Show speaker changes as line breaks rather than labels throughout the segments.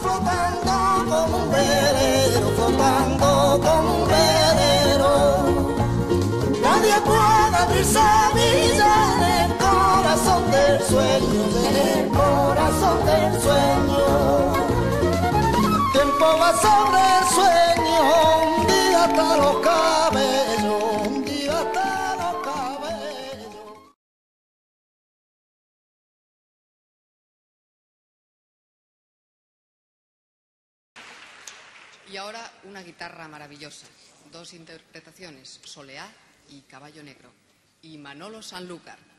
flotando como un velero, flotando como un velero. Nadie puede abrir semilla en el corazón del sueño, en el corazón del sueño. Tiempo va sobre
Y ahora una guitarra maravillosa. Dos interpretaciones, Soleá y Caballo Negro. Y Manolo Sanlúcar.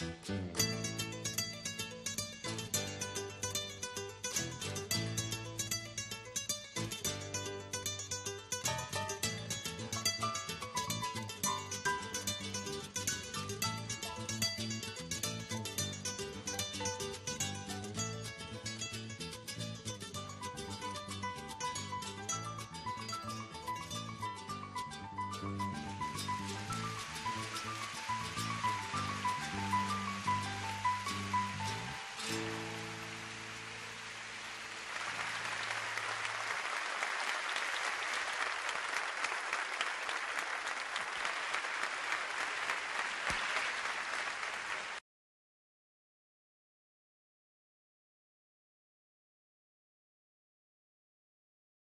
Thank mm -hmm. you.